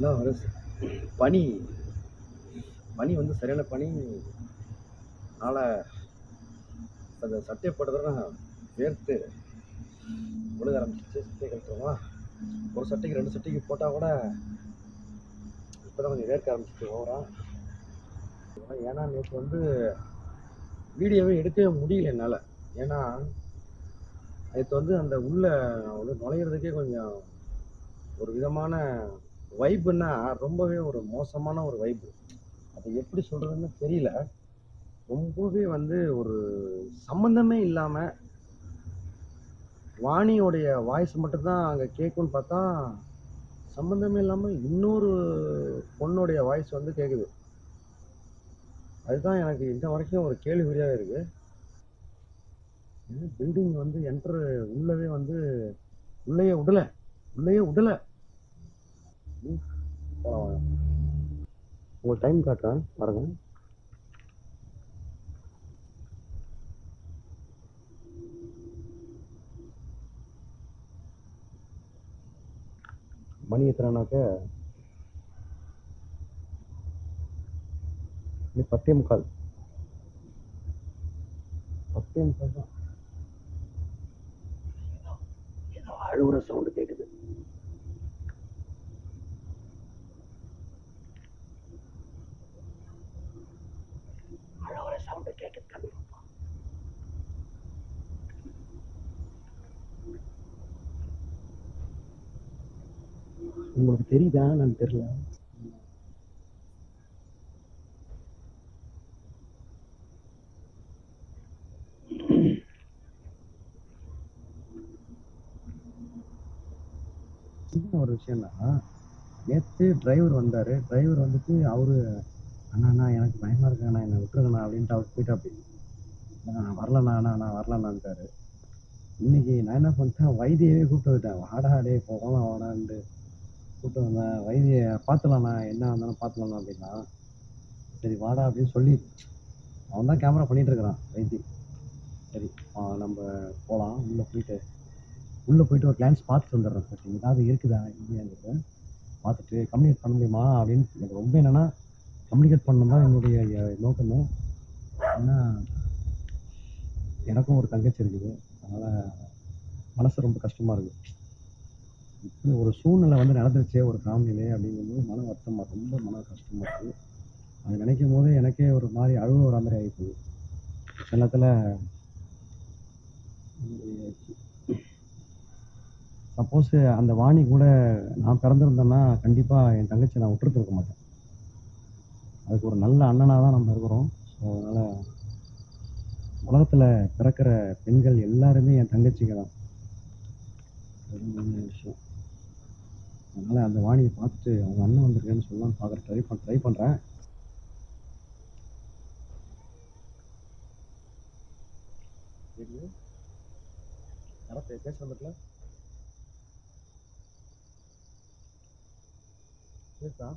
ஏன்னா ஒரு பனி பனி வந்து சரியான பனி அதனால் அந்த சட்டையை போட்டதும் வேர்த்து ஒழுக ஆரம்பிச்சிச்சு சட்டையை கழட்டுறோமா? ஒரு சட்டைக்கு ரெண்டு சட்டைக்கு போட்டால் கூட இப்போ தான் கொஞ்சம் வேர்க்க ஆரம்பிச்சிச்சு ஓவரா. ஏன்னா நேற்று வந்து வீடியோவே எடுக்கவே முடியல என்னால். ஏன்னா நேற்று வந்து அந்த உள்ளே நுழையிறதுக்கே கொஞ்சம் ஒரு விதமான வைப்புன்னா ரொம்பவே ஒரு மோசமான ஒரு வைப்பு அதை எப்படி சொல்கிறதுன்னு தெரியல. ரொம்பவே வந்து ஒரு சம்மந்தமே இல்லாமல் வாணியோடைய வாய்ஸ் மட்டும்தான் அங்கே கேட்கும்னு பார்த்தா சம்மந்தமே இல்லாமல் இன்னொரு பொண்ணுடைய வாய்ஸ் வந்து கேட்குது அதுதான் எனக்கு இந்த வரைக்கும் ஒரு கேள்விக்குறியாக இருக்குது பில்டிங் வந்து என்ட்ரு உள்ளவே வந்து உள்ளேயே விடலை உள்ளேயே விடலை உங்களுக்கு டைம் காட்டுறேன் பாருங்க. மணி எத்தனைனாக்க? பத்தே முக்கால். பத்தே முக்கால் தான். அழுகுற சவுண்டு கேட்குது அழுகுற சவுண்டு கேட்குது கம்மி உங்களுக்கு தெரியுதா? நான் தெரியல. ஒரு விஷயம்னா நேற்று டிரைவர் வந்தார். டிரைவர் வந்துட்டு அவரு அண்ணாண்ணா எனக்கு பயமா இருக்காண்ணா என்னை விட்டுருங்கண்ணா அப்படின்ட்டு அவர் போயிட்டா அப்படி நான் வரலண்ணா அண்ணா நான் வரலண்ணான்ட்டாரு. இன்னைக்கு நான் என்ன பண்ணிட்டேன்? வைத்தியவே கூப்பிட்டு வந்துட்டேன். வாடா அடே போகலாம் வாடான்ட்டு. கூப்பிட்டு வந்தேன். வைத்திய பார்த்துலாண்ணா என்ன வந்தாலும் பார்த்துலாண்ணா அப்படின்னா சரி வாடா அப்படின்னு சொல்லி அவன் தான் கேமரா பண்ணிட்டு இருக்கிறான் வைத்தி சரி நம்ம போகலாம் உள்ளே போயிட்டு உள்ளே போயிட்டு ஒரு கிளான்ஸ் பார்த்துட்டு வந்துடுறேன் சார் ஏதாவது இருக்குதா? இல்லையாங்கிறது பார்த்துட்டு கம்யூனிகேட் பண்ண முடியுமா? அப்படின்னு எனக்கு ரொம்ப என்னென்னா கம்யூனிகேட் பண்ணணும் தான் என்னுடைய அஹ், நோக்கமே. ஏன்னா எனக்கும் ஒரு தங்கச்சி இருக்குது. அதனால் மனசு ரொம்ப கஷ்டமாக இருக்குது இப்படி ஒரு சூழ்நிலை வந்து நடந்துருச்சே ஒரு காலநிலை அப்படிங்கும்போது மன வருத்தமாக ரொம்ப மன கஷ்டமாக இருக்குது அது நினைக்கும் போது எனக்கே ஒரு மாதிரி அழுவ வர மாதிரி ஆகிப்போகுது சில நேரத்தில் சப்போஸ் அந்த வாணி கூட நான் பிறந்திருந்தேன்னா கண்டிப்பாக என் தங்கச்சி நான் விட்டுருக்க மாட்டேன். அதுக்கு ஒரு நல்ல அண்ணனாக தான் நம்ம இருக்கிறோம். ஸோ அதனால் உலகத்தில் பிறக்கிற பெண்கள் எல்லாருமே என் தங்கச்சிங்க தான். விஷயம். அதனால் அந்த வாணியை பார்த்துட்டு அவங்க அண்ணன் வந்திருக்கேன்னு சொல்லலாம்னு பார்க்குற ட்ரை பண்ண ட்ரை பண்ணுறேன் பேச வந்துருக்கல? பேசா?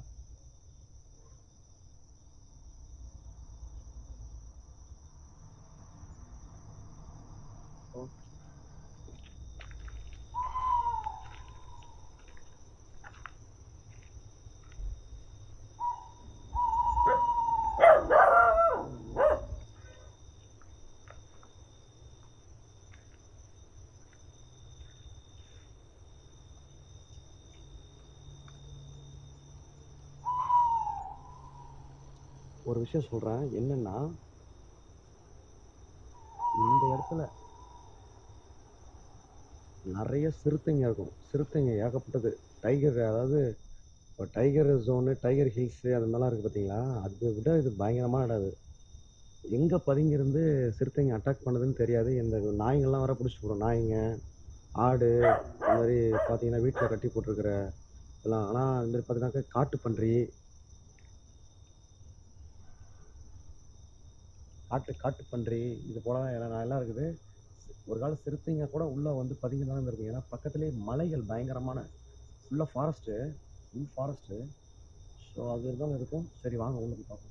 ஒரு விஷயம் சொல்கிறேன் என்னென்னா இந்த இடத்துல நிறைய சிறுத்தைங்க இருக்கும். சிறுத்தைங்க ஏகப்பட்டது. டைகர் அதாவது இப்போ டைகர் ஜோனு டைகர் ஹில்ஸு அது மாதிரிலாம் இருக்குது பார்த்தீங்களா அதை விட இது பயங்கரமான இடம் அது. எங்கே பதுங்கியிருந்து சிறுத்தைங்க அட்டாக் பண்ணுதுன்னு தெரியாது. இந்த நாய்ங்கள்லாம் வர பிடிச்சி போடும் நாய்ங்க ஆடு இந்த மாதிரி பார்த்தீங்கன்னா வீட்டில் கட்டி போட்டிருக்கிற இதெல்லாம். ஆனால் இந்த மாதிரி பார்த்தீங்கன்னாக்கா காட்டு பன்றி காட்டு காட்டு பன்றி இது போல எல்லாம் நல்லா இருக்குது. ஒரு கால சிறுத்தைங்க கூட உள்ளே வந்து பதுங்கி தான் இருக்கும் ஏன்னா பக்கத்துலேயே மலைகள் பயங்கரமான ஃபுல்லாக ஃபாரஸ்ட்டு ஃபுல் ஃபாரஸ்ட்டு ஸோ அது இருந்தாலும் இருக்கும். சரி வாங்க உள்ளுக்கு பார்ப்போம்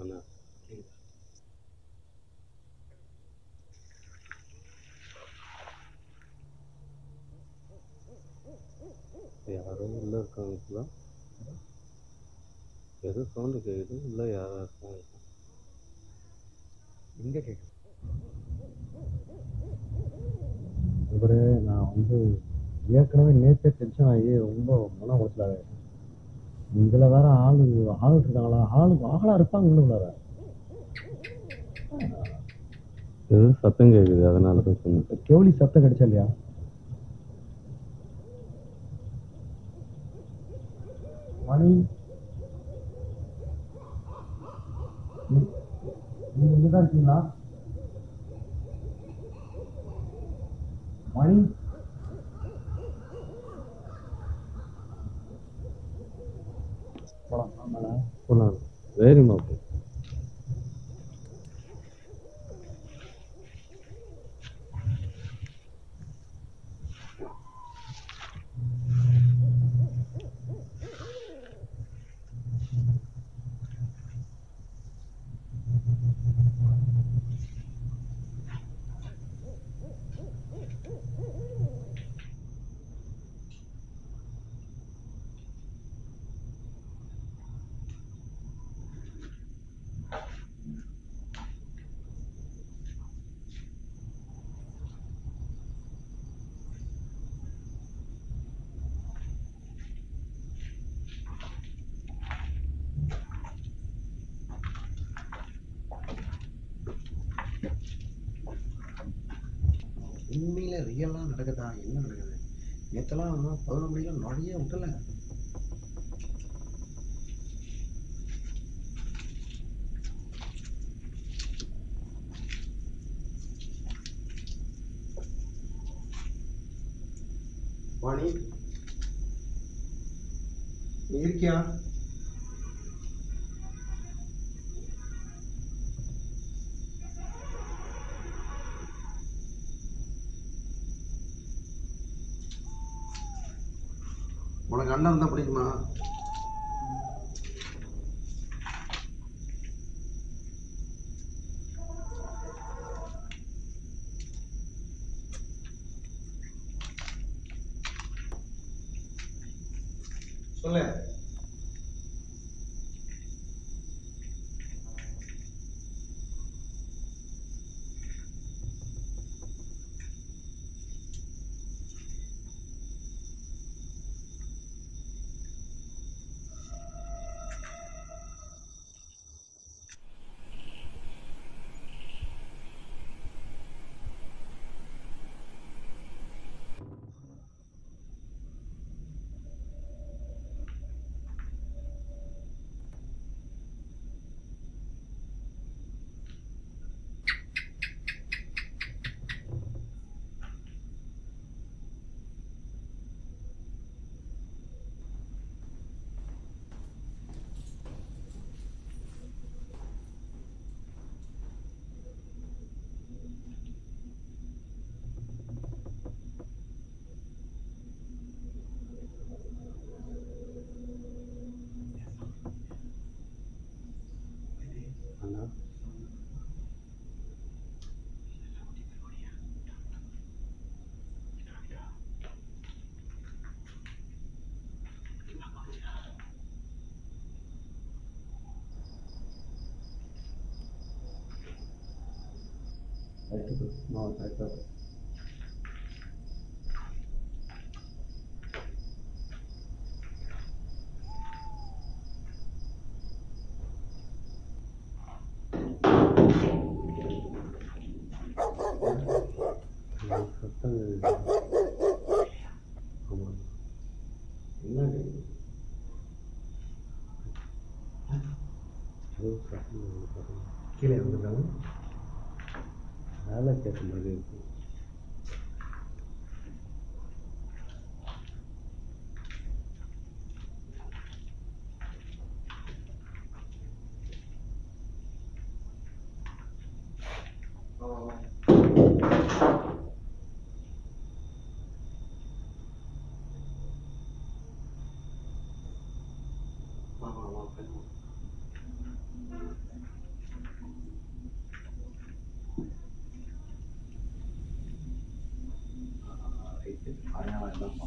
அண்ணா யாரோ உள்ள இருக்காங்க ஏதோ சவுண்டு கேட்குது உள்ள யாரோ இருக்காங்க எங்கே கேட்குது இவரு நான் வந்து ஏற்கனவே நேற்றே டென்ஷன் ஆகி ரொம்ப மன உளைச்சலாக இதில் வேற ஆளு ஆள் இருக்காங்களா? ஆளு ஆளாக இருப்பாங்க உள்ள ஏதோ சத்தம் கேட்குது அதனால தான் சொன்னேன். கெவுளி சத்தம் கிடைச்சா இல்லையா? மணி நீ- நீங்க இங்கே தான் இருக்கீங்களா மணி போலாம் ஆமாடா போகலாம் வெரி மாப்பு உண்மையில் ரியலாக நடக்குதா? என்ன நடக்குது? நேற்றுலாம் பதினொன்று மணிக்கெலாம் நுழைய விட்டல வாணி நீ இருக்கியா உனக்கு இருந்தால் இருந்தா பிடிக்குமா? சொல்லு அண்ணா சத்தம் கேட்குது. ஆமா என்ன கேக்குது? ஏதோ சத்தம் கேட்குது பாருங்க. கீழே வந்துருக்காங்க வேலை கேட்ட மாதிரி இருக்கு ரைட்டு அடையாளம் இல்லைப்பா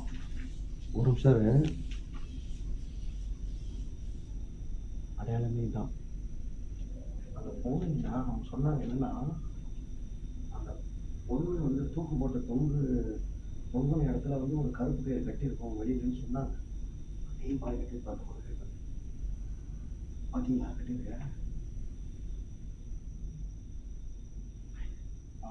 சார் அடையாளமே தான் அந்த பொண்ணுங்களா அவங்க சொன்னாங்க என்னன்னா அந்த பொண்ணு வந்து தூக்கு போட்ட தொங்கு தொங்கும் இடத்துல வந்து ஒரு கருப்பு கயிறு கட்டியிருக்கோம் வெளியிலன்னு சொன்னாங்க. அதே மாதிரி கட்டி பார்க்க போகிறேன் பார்த்தீங்களா கட்டியிருக்க? ஆ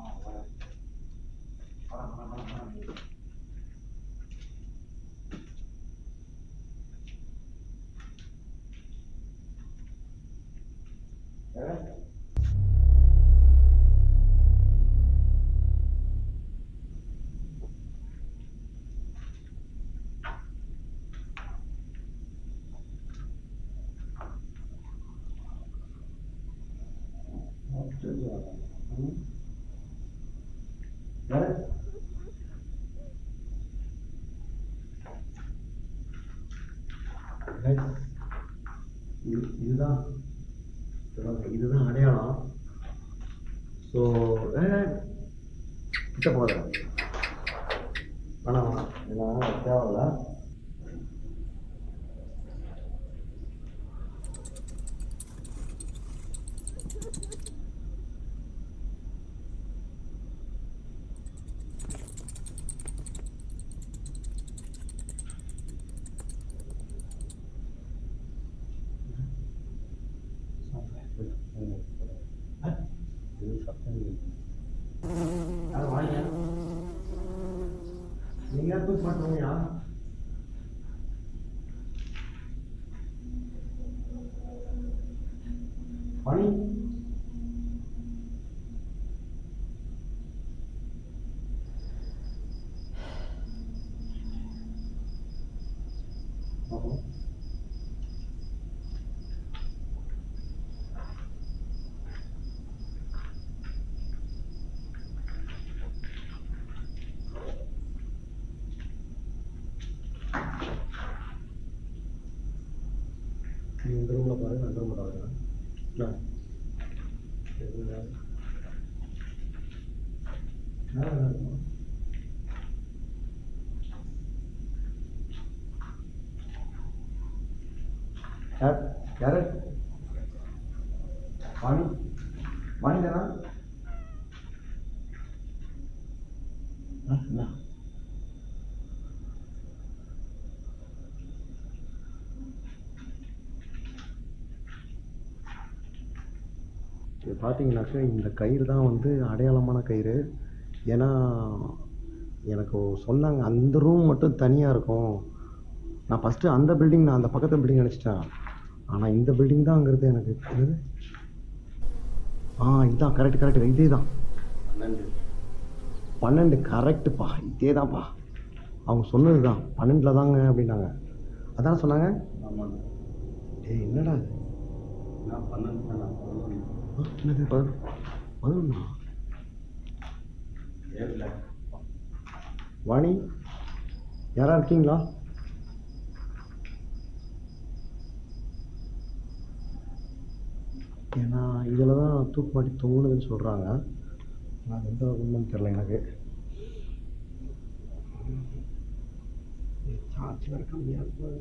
来。哦，这个，嗯。来。来。你你知道？சொல்லுங்க, இதுதான் அடையாளம். ஸோ கிட்ட போத ஆனால் வேணாம். தேவையில்லை இது சத்தம் கேக்குது. அது வாங்க நீங்க தூக்கு பண்ணுவீங்களா பணி பார்ப்போம். நீ இந்த ரூமில் பாருங்க நான் இந்த ரூமில் பாருங்க என்ன எது வேலை? வேலை வேலை இருக்குமா? யார்? யாரு வாணி வாணி தானா இது பார்த்தீங்கன்னாக்கா இந்த கயிறு தான் வந்து அடையாளமான கயிறு. ஏன்னா எனக்கு சொன்னாங்க அந்த ரூம் மட்டும் தனியாக இருக்கும். நான் ஃபஸ்ட்டு அந்த பில்டிங் நான் அந்த பக்கத்து பில்டிங் நினச்சிட்டேன். ஆனால் இந்த பில்டிங் தான்ங்கிறது எனக்கு. என்னது? ஆ இதுதான் கரெக்ட் கரெக்ட் இதே தான் பன்னெண்டு. பன்னெண்டு கரெக்டுப்பா இதே தான்ப்பா அவங்க சொன்னது தான் பன்னெண்டில் தாங்க அப்படின்னாங்க. அதானே சொன்னாங்க? ஆமாங்க. ஏய் என்னடா நான் பன்னெண்டு ஆ, என்னது பதினொன்னா? வாணி யாரா இருக்கீங்களா? ஏன்னா இதில் தான் தூக்கு மாட்டி தொங்குனதுன்னு சொல்கிறாங்க நான் எந்த உண்மைன்னு தெரில எனக்கு. சார்ஜ் வேறு கம்மியாக இருக்கும்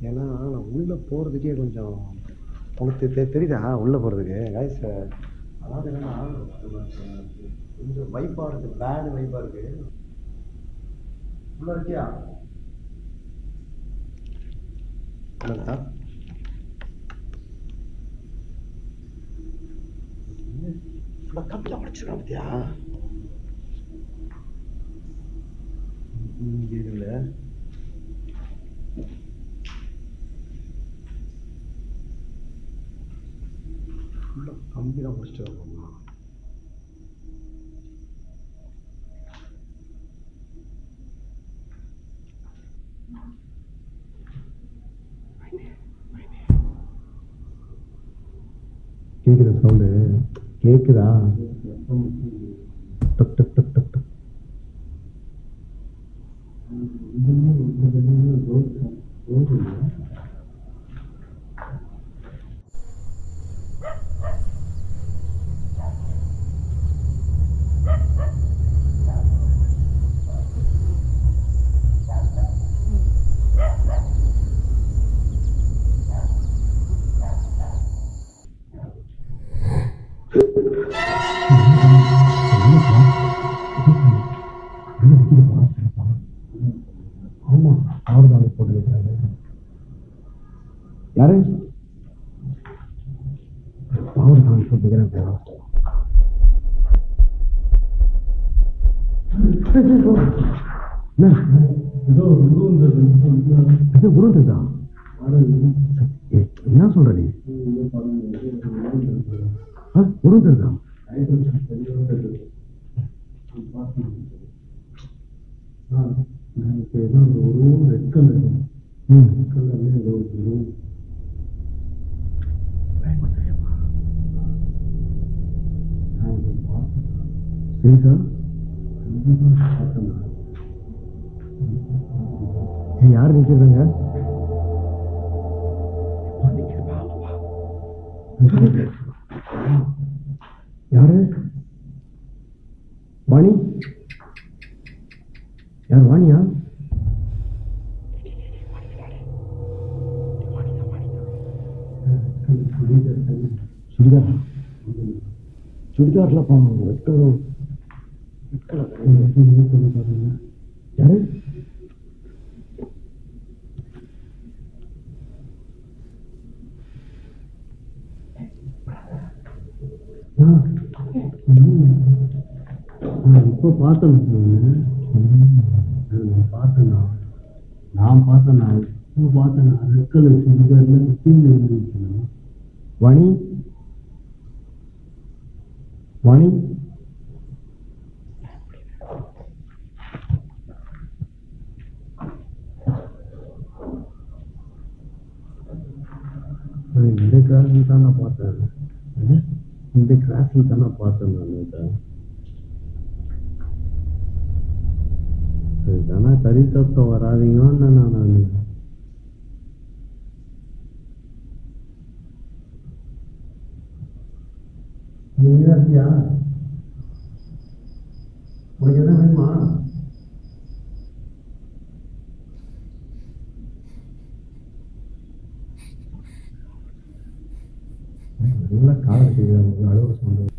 ஏன்னா நான் உள்ளே போகிறதுக்கே கொஞ்சம் உனக்கு தெரியுதா? உள்ளே போகிறதுக்கு காய்ஸ் அதாவது என்னன்னா கொஞ்சம் வைப்பாக இருக்குது பேடு வைப்பாக இருக்குது உள்ள இருக்கியா? படிச்சிருக்கான் பார்த்தியா இங்கே இல்லை 암기라고 하시더라고요. 계획이라 서울에 계획이라 떡떡떡떡 என்ன சொல்ற நீ சுடிதார் சுடிதாரில் பாருங்க ரெட் கலர் ரெட் கலர் யாரு இப்போ பார்த்தேன் நான் நான் பார்த்தேன் இப்போ பார்த்தேன் ரெட் கலர் சுடிதார்ல தீங்கு இருந்துச்சுன்னா வணி. வணி. இந்த கிராஸில் தான் நான் பார்த்தேன். இந்த கிராஸில் தான் நான் பார்த்தேன் நான் இதை. தானே கறி சத்தம் வராதீங்கன்னு நான் நான் நீங்க இருக்கியா உனக்கு என்ன வேணுமா? நல்லா காதல் செய்கிறாங்க அழுவ சொன்னது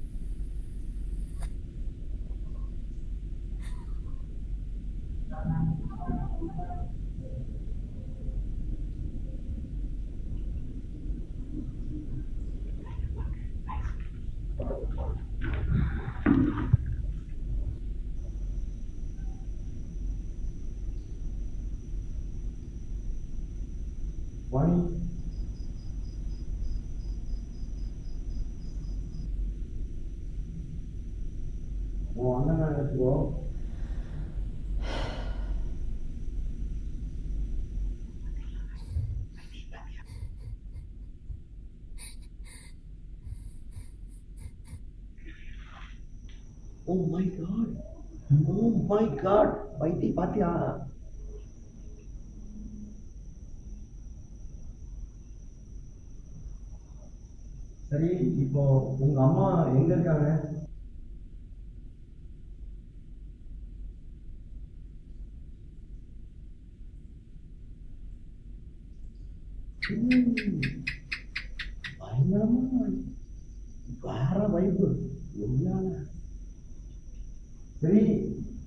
வாணி உன் அண்ணன் நினைச்சுக்கோ oh oh my god oh oh my god Vaithi பாத்தியா? சரி இப்போ உங்க அம்மா எங்க இருக்காங்க? பயங்கரமா வேற வைப்பு என்னங்க சரி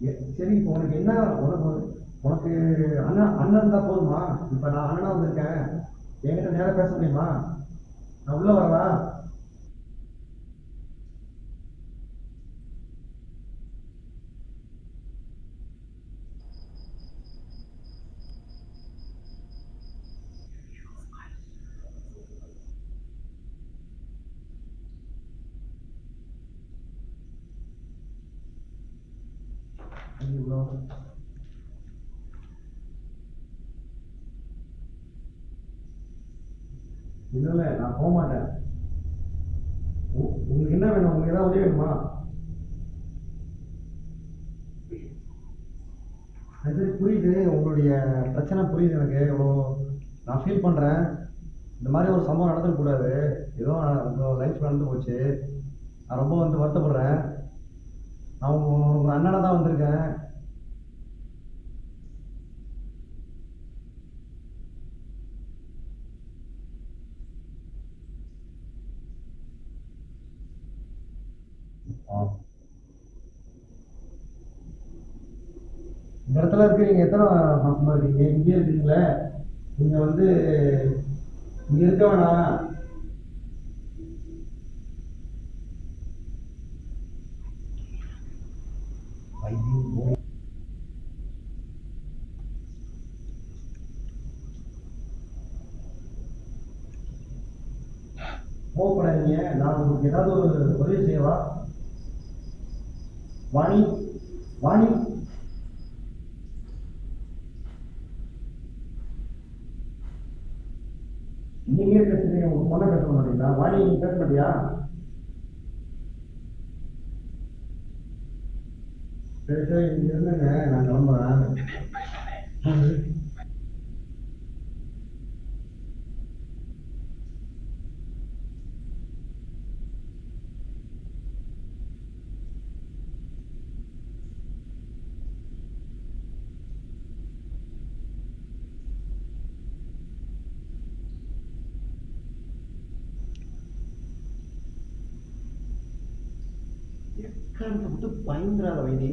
எ- சரி இப்போ உனக்கு என்ன உனக்கு உனக்கு அண்ணன் அண்ணன் இருந்தா போதுமா? இப்போ நான் அண்ணனா வந்திருக்கேன். என்கிட்ட நேரம் பேச முடியுமா? நான் உள்ள வரவா? நான் ஃபீல் பண்ணுறேன் இந்த மாதிரி ஒரு சம்பவம் நடந்துடக்கூடாது ஏதோ நான் லைஃப் நடந்து போச்சு. நான் ரொம்ப வந்து வருத்தப்படுறேன். நான் உங்கள் அண்ணனாக தான் வந்திருக்கேன். இந்த இடத்துல இருக்கிறீங்க எத்தனை மாசமா இருக்கீங்க? இருக்கீங்களே? நீங்க வந்து இங்கே இருக்க வேணாம். கோவப்படாதீங்க. நான் உங்களுக்கு ஏதாவது ஒரு உதவி செய்யவா? வாணி வாணி. அவங்கள பேச மாட்டீங்களா வாணி நீ பேச மாட்டியா சரி சரி இங்கே இருந்துங்க. நான் கிளம்புறேன். விட்டு பயந்துடாத வயது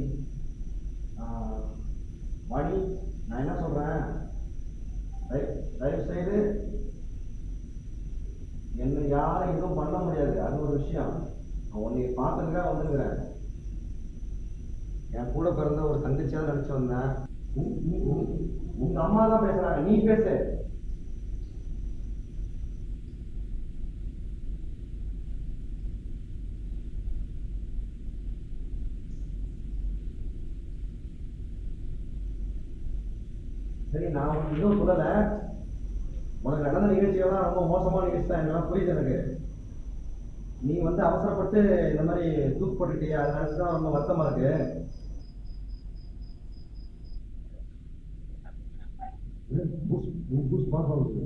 வாடி நான் என்ன சொல்கிறேன் தயவு செய்து என்ன யாரும் எதுவும் பண்ண முடியாது. அது ஒரு விஷயம். நான் உன்னை பார்த்துருக்கா வந்துருக்கிறேன். என் கூட பிறந்த ஒரு தங்கச்சியாக நினச்சி வந்தேன். உங்கள் அம்மா தான் பேசுகிறாங்க நீ பேசு. நான் இன்னும் சொல்லலை. உனக்கு நடந்த நிகழ்ச்சியெல்லாம் ரொம்ப மோசமான நிகழ்ச்சி தான் என்னெல்லாம் புரியுது எனக்கு. நீ வந்து அவசரப்பட்டு இந்த மாதிரி தூக்கு போட்டுட்டியா? அதை தான் ரொம்ப வருத்தமாக இருக்கு. பூஸ் பூஸ் பாஸ் ஆகுது.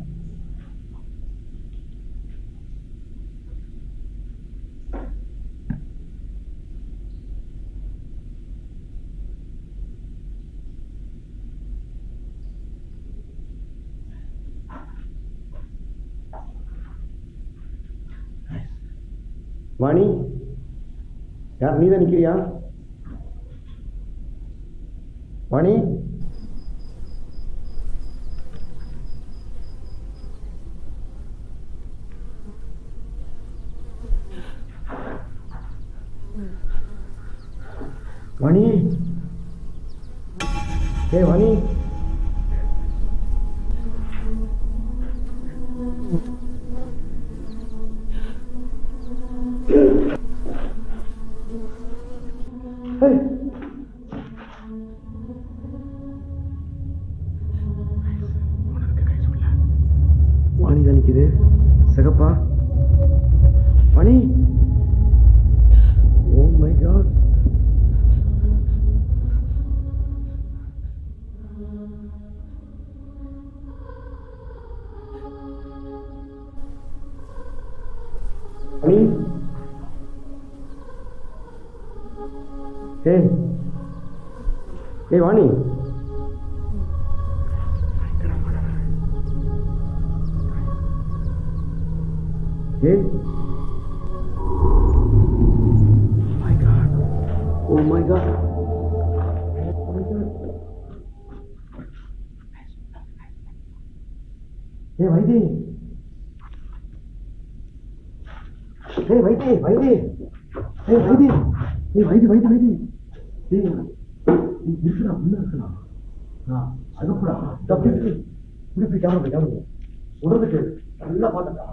वाणी यार नहीं था वाणी वाणी वाणी ஏ வாணி ஏ my God oh my God ஏ வைதி ஏ வைதி வைதி ஏ வைதி ஏ வைதி வைதி வைதி ஏ இருக்குடா உள்ள அதுக்குடா தப்பி இப்படி இப்படி கேமரா கேமரா. சொல்றதுக்கு நல்லா பாத்துக்கா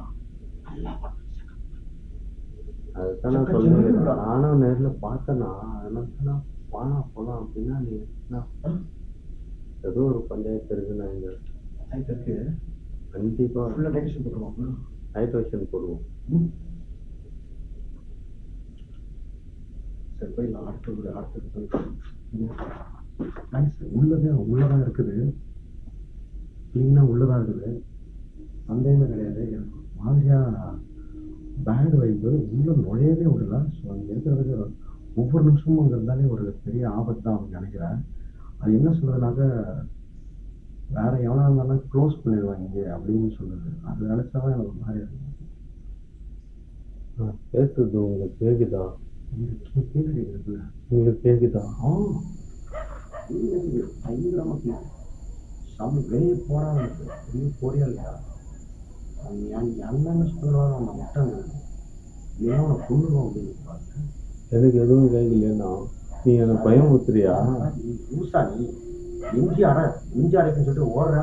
அதுதான் நான் சொல்லுங்க நானும் நேர்ல பார்த்தேன்னா என்ன வானா போலாம் அப்படின்னா நீ ஏதோ ஒரு பஞ்சாயத்து இருக்கு நான் இங்க. சைட் இருக்கு. கண்டிப்பா. ஃபுல்லா டெக்கரேஷன் போட்டுருவோம். நைட் போடுவோம் சரி போய் நான் அடுத்தது அடுத்தது உள்ளதே உள்ளதான் இருக்குது. க்ளீனாக உள்ளதான் இருக்குது. சந்தேகமே கிடையாது. எனக்கு மாதிரியாக பேட் வைப்பு உள்ள நுழையவே விடல. ஸோ அங்கே இருக்கிறதுக்கு ஒவ்வொரு நிமிஷமும் அங்கே இருந்தாலே ஒரு பெரிய ஆபத்து தான் அவங்க நினைக்கிறேன். அது என்ன சொல்கிறதுனாக்க வேற எவனா இருந்தாலும் க்ளோஸ் பண்ணிடுவாங்க இங்கே அப்படின்னு சொல்லுது அது நினைச்சாதான் எனக்கு மாதிரி இருக்கு. பேசுறது உங்களுக்கு கேக்குதா? உங்களுக்கு கேக்குதா பயங்கரமா கேக்குது சாமி வெளியே போறான் வெளியே போறியா இல்லையா அண்ணன் சொல்லுவாங்க அவனை விட்டாங்க இல்லைன்னா அவனை கொண்டுருவோம் அப்படின்னு பார்த்து. எனக்கு எதுவும் கேட்கலையா நீ எனக்கு பயம் ஊத்துறியா நீ லூசா நீ. எஞ்சி அட எஞ்சி அடைக்குன்னு சொல்லிட்டு ஓடுற.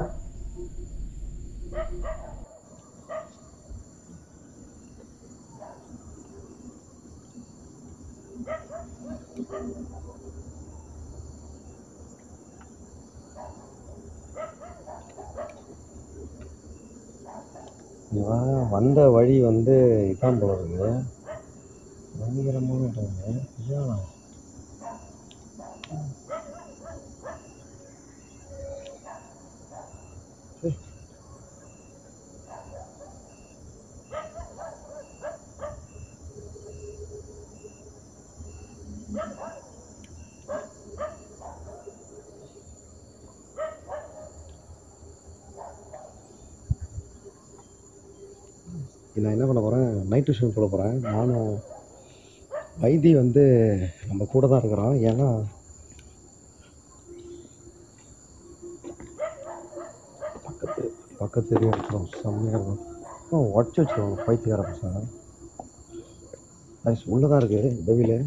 வந்த வழி வந்து இதான் போல பயங்கரமான இடம் ஐயா நான் என்ன பண்ண போகிறேன் நைட் டியூஷன் போட போகிறேன் நானும் வைத்தி வந்து நம்ம கூட தான் இருக்கிறான். ஏன்னா பக்கத்து பக்கத்து ஏரியா இருக்கிறோம் செம்மையாக இருக்கும். உடச்சி வச்சுருவாங்க பைத்தியக்கார பசங்க. அது உள்ளே தான் இருக்குது உதவியில்